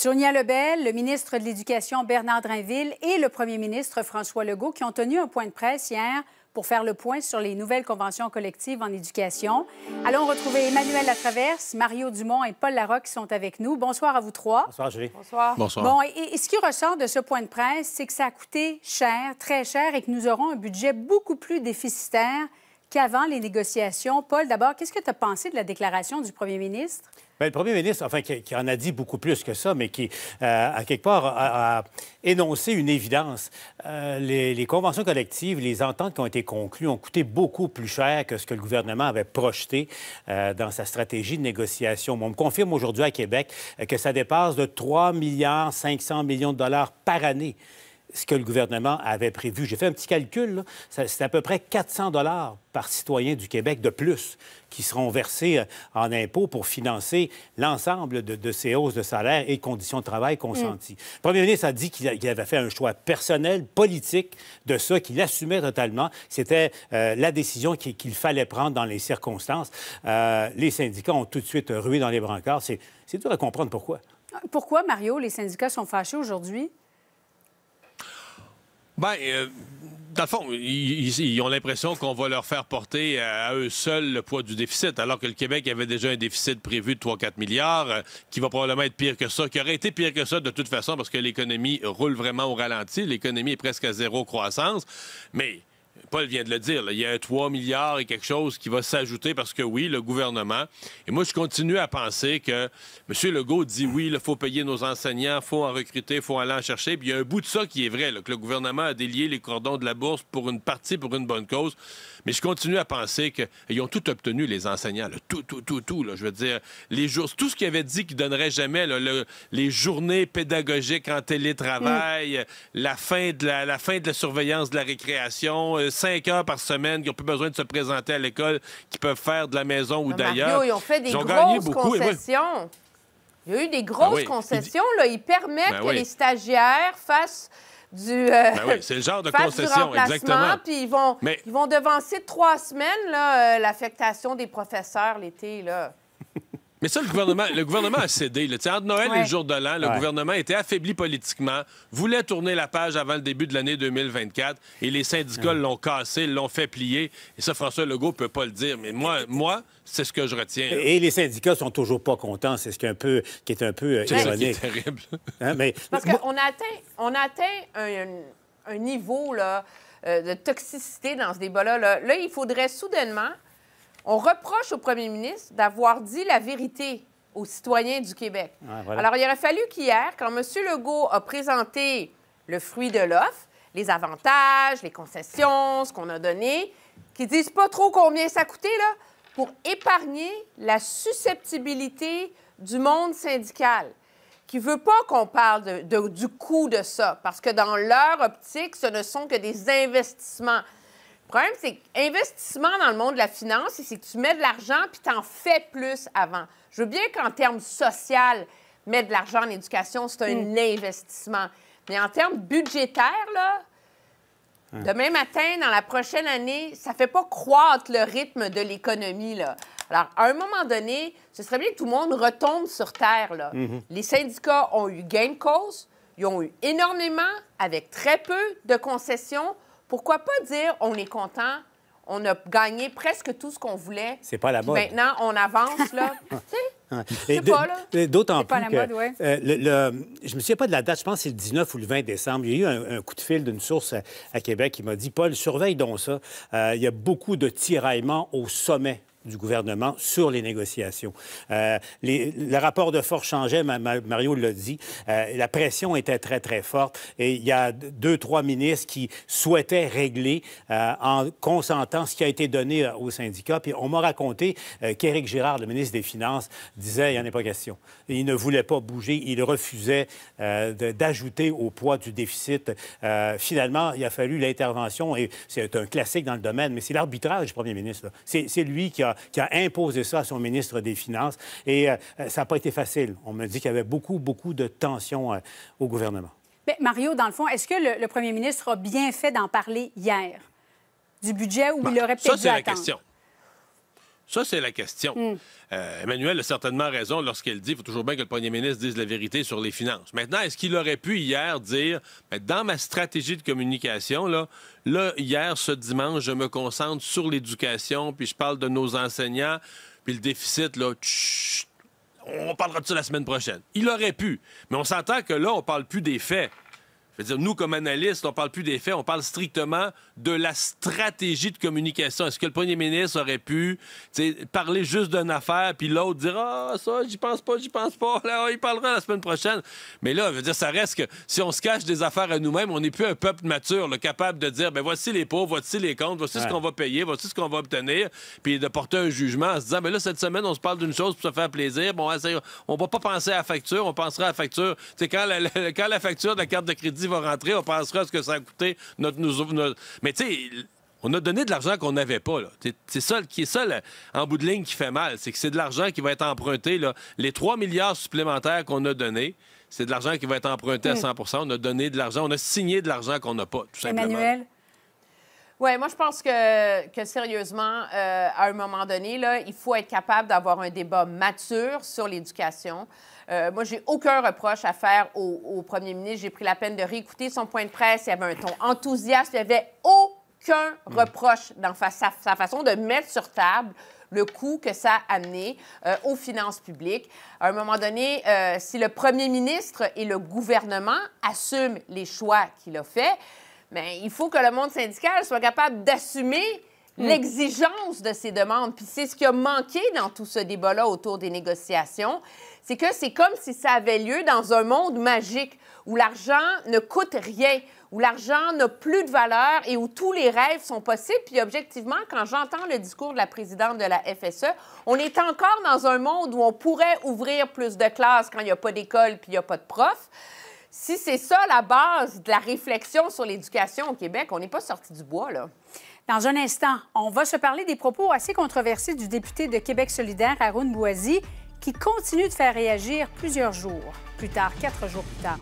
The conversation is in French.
Sonia Lebel, le ministre de l'Éducation Bernard Drinville et le premier ministre François Legault qui ont tenu un point de presse hier pour faire le point sur les nouvelles conventions collectives en éducation. Allons retrouver Emmanuel Latraverse, Mario Dumont et Paul Larocque qui sont avec nous. Bonsoir à vous trois. Bonsoir, Julie. Bonsoir. Bonsoir. Bon, et, et ce qui ressort de ce point de presse, c'est que ça a coûté cher, très cher, et que nous aurons un budget beaucoup plus déficitaire qu'avant les négociations. Paul, d'abord, qu'est-ce que tu as pensé de la déclaration du premier ministre? Bien, le premier ministre, enfin, qui, en a dit beaucoup plus que ça, mais qui, euh, à quelque part, a, énoncé une évidence. Euh, les, conventions collectives, les ententes qui ont été conclues ont coûté beaucoup plus cher que ce que le gouvernement avait projeté euh, dans sa stratégie de négociation. On me confirme aujourd'hui à Québec que ça dépasse de 3 milliards 500 millions de dollars par année ce que le gouvernement avait prévu. J'ai fait un petit calcul, c'est à peu près 400 dollars par citoyen du Québec de plus qui seront versés euh, en impôts pour financer l'ensemble de, de ces hausses de salaire et conditions de travail consenties. Le premier ministre a dit qu'il avait fait un choix personnel, politique de ça, qu'il assumait totalement. C'était euh, la décision qu'il fallait prendre dans les circonstances. Euh, les syndicats ont tout de suite rué dans les brancards. C'est c'est dur à comprendre pourquoi. Pourquoi, Mario, les syndicats sont fâchés aujourd'hui? Ben, euh, dans le fond, ils, ont l'impression qu'on va leur faire porter à eux seuls le poids du déficit, alors que le Québec avait déjà un déficit prévu de 3-4 milliards, euh, qui va probablement être pire que ça, qui aurait été pire que ça de toute façon, parce que l'économie roule vraiment au ralenti. L'économie est presque à zéro croissance. Mais. Paul vient de le dire, il y a un 3 milliards et quelque chose qui va s'ajouter parce que oui, le gouvernement. Et moi, je continue à penser que M. Legault dit oui, il faut payer nos enseignants, il faut en recruter, il faut aller en chercher. Puis il y a un bout de ça qui est vrai, que le gouvernement a délié les cordons de la bourse pour une partie, pour une bonne cause. Mais je continue à penser qu'ils ont tout obtenu, les enseignants. Tout, tout, tout, tout. Je veux dire, les jours, tout ce qu'ils avaient dit qu'ils donneraient jamais, les journées pédagogiques en télétravail, la, fin de la, la fin de la surveillance de la récréation, euh, cinq heures par semaine, qui n'ont plus besoin de se présenter à l'école, qui peuvent faire de la maison ou d'ailleurs. Ils ont fait des ont grosses beaucoup, concessions. Il y a eu des grosses Ben oui. concessions. Là. Ils permettent Ben que oui. les stagiaires fassent du, euh, Ben oui, c'est le genre de concession, exactement. Puis ils vont, Mais- ils vont devancer de trois semaines euh, l'affectation des professeurs l'été. là. Mais ça, le gouvernement, le gouvernement a cédé. Là. Entre Noël et le jour de l'an, le Ouais. gouvernement était affaibli politiquement, voulait tourner la page avant le début de l'année 2024, et les syndicats l'ont cassé, l'ont fait plier. Et ça, François Legault peut pas le dire. Mais moi, moi c'est ce que je retiens. là. Et les syndicats sont toujours pas contents. C'est ce qui est un peu, qui est un peu euh, C'est ironique. est terrible. Hein, mais Parce moi- qu'on a atteint, on a atteint un, un niveau là, euh, de toxicité dans ce débat-là. Là. Là, il faudrait soudainement. On reproche au premier ministre d'avoir dit la vérité aux citoyens du Québec. Ouais, voilà. Alors, il aurait fallu qu'hier, quand M. Legault a présenté le fruit de l'offre, les avantages, les concessions, ce qu'on a donné, qu'ils disent pas trop combien ça coûtait, là, pour épargner la susceptibilité du monde syndical qui veut pas qu'on parle de- de- du coût de ça, parce que dans leur optique, ce ne sont que des investissements. Le problème, c'est qu'investissement dans le monde de la finance, c'est que tu mets de l'argent puis tu en fais plus avant. Je veux bien qu'en termes social, mettre de l'argent en éducation, c'est un investissement. Mais en termes budgétaires, là, Demain matin, dans la prochaine année, ça ne fait pas croître le rythme de l'économie. Là. Alors, à un moment donné, ce serait bien que tout le monde retombe sur terre. Là. Les syndicats ont eu gain de cause, ils ont eu énormément, avec très peu de concessions. Pourquoi pas dire on est content, on a gagné presque tout ce qu'on voulait. C'est pas la mode. Maintenant, on avance. là. D'autant C'est pas plus la que mode, ouais. euh, le, le- je me souviens pas de la date, je pense que c'est le 19 ou le 20 décembre. Il y a eu un, un coup de fil d'une source à, à Québec qui m'a dit Paul, surveille donc ça. Euh, il y a beaucoup de tiraillements au sommet du gouvernement sur les négociations. Euh, le rapport de force changeait, ma- ma- Mario l'a dit. Euh, la pression était très, très forte. Et il y a deux, trois ministres qui souhaitaient régler euh, en consentant ce qui a été donné aux syndicats. Puis on m'a raconté qu'Éric Girard, le ministre des Finances, disait il n'y en a pas question. Il ne voulait pas bouger. Il refusait d'ajouter au poids du déficit. Finalement, il a fallu l'intervention, et c'est un classique dans le domaine, mais c'est l'arbitrage du premier ministre. c'est lui qui a, qui a imposé ça à son ministre des Finances. Et euh, ça n'a pas été facile. On me dit qu'il y avait beaucoup, beaucoup de tensions euh, au gouvernement. Bien, Mario, dans le fond, est-ce que le, le premier ministre a bien fait d'en parler hier? Du budget où il aurait Ça, peut-être dû c'est la question. Ça, c'est la question. Hmm. Euh, Emmanuel a certainement raison lorsqu'elle dit qu'il faut toujours bien que le premier ministre dise la vérité sur les finances. Maintenant, est-ce qu'il aurait pu hier dire, ben, dans ma stratégie de communication, là, là, hier, ce dimanche, je me concentre sur l'éducation, puis je parle de nos enseignants, puis le déficit, là, on parlera de ça la semaine prochaine. Il aurait pu. Mais on s'entend que là, on parle plus des faits. Je veux dire, nous, comme analystes, on parle plus des faits, on parle strictement de la stratégie de communication. Est-ce que le premier ministre aurait pu parler juste d'une affaire, puis l'autre dire Ah, ça, j'y pense pas, j'y pense pas, là, il parlera la semaine prochaine. Mais là, je veux dire, ça reste que si on se cache des affaires à nous-mêmes, on n'est plus un peuple mature, là, capable de dire ben voici les pauvres, voici les comptes, voici ce qu'on va payer, voici ce qu'on va obtenir, puis de porter un jugement en se disant ben là, cette semaine, on se parle d'une chose pour se faire plaisir. Bon, on va pas penser à la facture, on pensera à la facture. Quand la, la- quand la facture de la carte de crédit va rentrer, on pensera à ce que ça a coûté notre. nous- notre- Mais tu sais, on a donné de l'argent qu'on n'avait pas. C'est- C'est ça qui est ça, là, en bout de ligne, qui fait mal. C'est que c'est de l'argent qui va être emprunté. Là. Les 3 milliards supplémentaires qu'on a donnés, c'est de l'argent qui va être emprunté à 100% On a donné de l'argent, on a signé de l'argent qu'on n'a pas, tout simplement. Emmanuel? Oui, moi, je pense que, que sérieusement, euh, à un moment donné, là, il faut être capable d'avoir un débat mature sur l'éducation. Euh, moi, j'ai aucun reproche à faire au, au premier ministre. J'ai pris la peine de réécouter son point de presse. Il y avait un ton enthousiaste. Il n'y avait aucun reproche dans fa- sa, sa façon de mettre sur table le coût que ça a amené euh, aux finances publiques. À un moment donné, euh, si le premier ministre et le gouvernement assument les choix qu'il a faits, mais il faut que le monde syndical soit capable d'assumer l'exigence de ces demandes. Puis c'est ce qui a manqué dans tout ce débat-là autour des négociations. C'est que c'est comme si ça avait lieu dans un monde magique où l'argent ne coûte rien, où l'argent n'a plus de valeur et où tous les rêves sont possibles. Puis objectivement, quand j'entends le discours de la présidente de la FSE, on est encore dans un monde où on pourrait ouvrir plus de classes quand il n'y a pas d'école puis il n'y a pas de profs. Si c'est ça la base de la réflexion sur l'éducation au Québec, on n'est pas sorti du bois, là. Dans un instant, on va se parler des propos assez controversés du député de Québec solidaire, Haroun Bouazi, qui continue de faire réagir plusieurs jours plus tard, quatre jours plus tard.